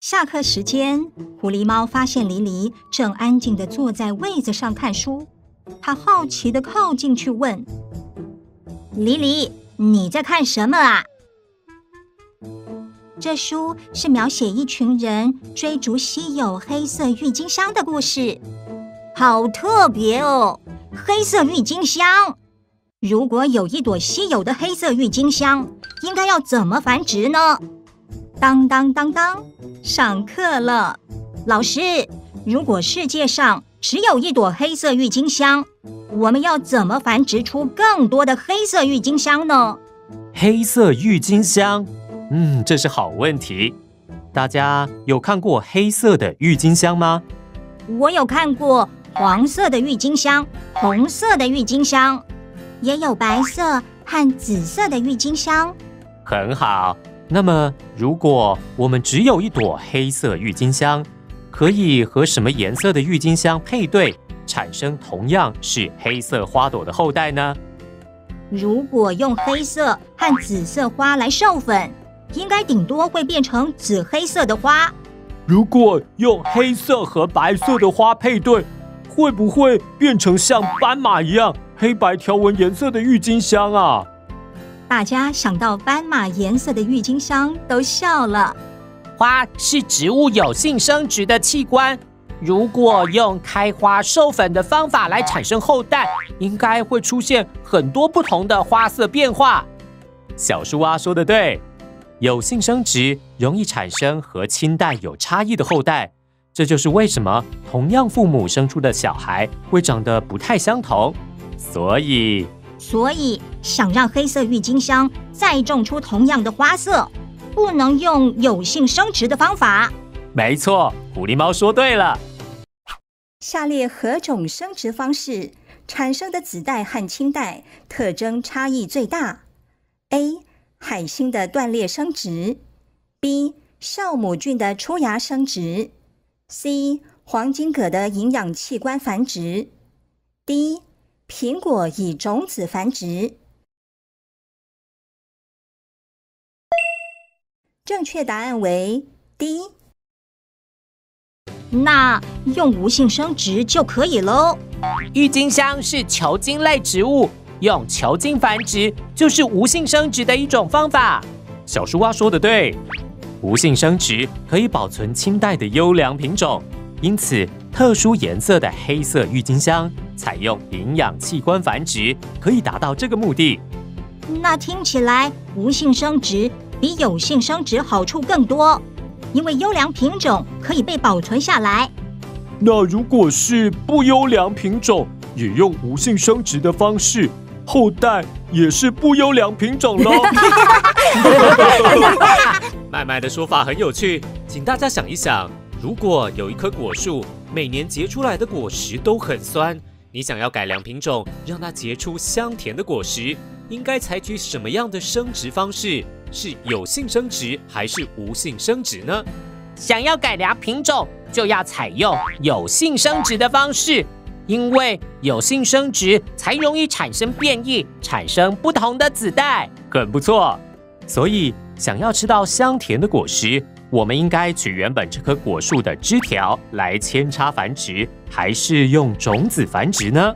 下课时间，狐狸猫发现黎黎正安静的坐在位子上看书。它好奇的靠进去问：“黎黎，你在看什么啊？”这书是描写一群人追逐稀有黑色郁金香的故事，好特别哦！黑色郁金香，如果有一朵稀有的黑色郁金香，应该要怎么繁殖呢？当当当当，上课了，老师。如果世界上只有一朵黑色郁金香，我们要怎么繁殖出更多的黑色郁金香呢？黑色郁金香，嗯，这是好问题。大家有看过黑色的郁金香吗？我有看过黄色的郁金香、红色的郁金香，也有白色和紫色的郁金香。很好。那么，如果我们只有一朵黑色郁金香，可以和什么颜色的郁金香配对，产生同样是黑色花朵的后代呢？如果用黑色和紫色花来授粉，应该顶多会变成紫黑色的花。如果用黑色和白色的花配对，会不会变成像斑马一样黑白条纹颜色的郁金香啊？大家想到斑马颜色的郁金香都笑了。花是植物有性生殖的器官，如果用开花授粉的方法来产生后代，应该会出现很多不同的花色变化。小树蛙说的对，有性生殖容易产生和亲代有差异的后代，这就是为什么同样父母生出的小孩会长得不太相同。所以。所以，想让黑色郁金香再种出同样的花色，不能用有性生殖的方法。没错，狐狸猫说对了。下列何种生殖方式产生的子代和亲代特征差异最大？A. 海星的断裂生殖；B. 酵母菌的出芽生殖；C. 黄金葛的营养器官繁殖；D. 苹果以种子繁殖，正确答案为 D。那用无性生殖就可以喽。郁金香是球茎类植物，用球茎繁殖就是无性生殖的一种方法。小树蛙说的对，无性生殖可以保存清代的优良品种，因此特殊颜色的黑色郁金香。采用营养器官繁殖可以达到这个目的。那听起来无性生殖比有性生殖好处更多，因为优良品种可以被保存下来。那如果是不优良品种，也用无性生殖的方式，后代也是不优良品种喽。麦麦的说法很有趣，请大家想一想：如果有一棵果树，每年结出来的果实都很酸。你想要改良品种，让它结出香甜的果实，应该采取什么样的生殖方式？是有性生殖还是无性生殖呢？想要改良品种，就要采用有性生殖的方式，因为有性生殖才容易产生变异，产生不同的子代。很不错，所以想要吃到香甜的果实。我们应该取原本这棵果树的枝条来扦插繁殖，还是用种子繁殖呢？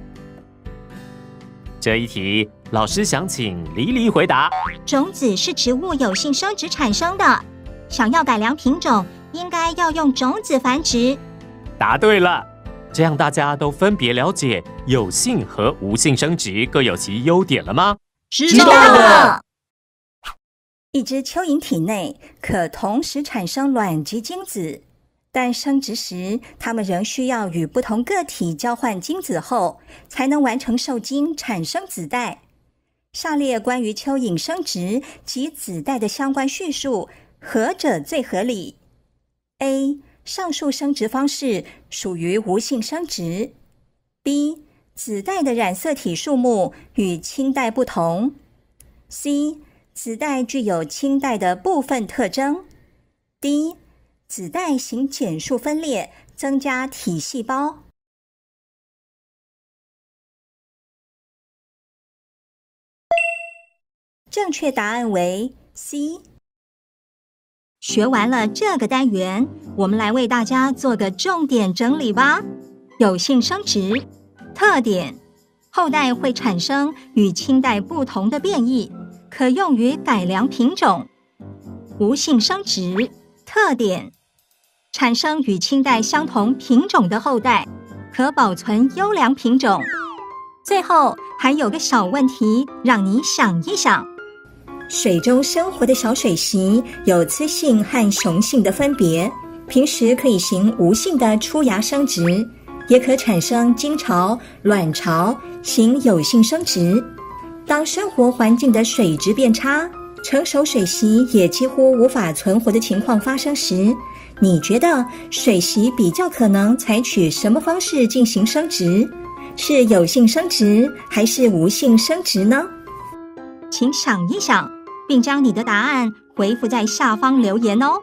这一题，老师想请黎黎回答。种子是植物有性生殖产生的，想要改良品种，应该要用种子繁殖。答对了，这样大家都分别了解有性和无性生殖各有其优点了吗？知道了。一只蚯蚓体内可同时产生卵及精子，但生殖时，它们仍需要与不同个体交换精子后，才能完成受精产生子代。下列关于蚯蚓生殖及子代的相关叙述，何者最合理？A. 上述生殖方式属于无性生殖。B. 子代的染色体数目与亲代不同。C. 子代具有亲代的部分特征。D. 子代行减数分裂，增加体细胞。正确答案为 C。学完了这个单元，我们来为大家做个重点整理吧。有性生殖特点：后代会产生与清代不同的变异，可用于改良品种。无性生殖特点：产生与清代相同品种的后代，可保存优良品种。最后还有个小问题，让你想一想。水中生活的小水螅有雌性和雄性的分别，平时可以行无性的出芽生殖，也可产生精巢、卵巢，行有性生殖。当生活环境的水质变差，成熟水螅也几乎无法存活的情况发生时，你觉得水螅比较可能采取什么方式进行生殖？是有性生殖还是无性生殖呢？请想一想。并将你的答案回复在下方留言哦。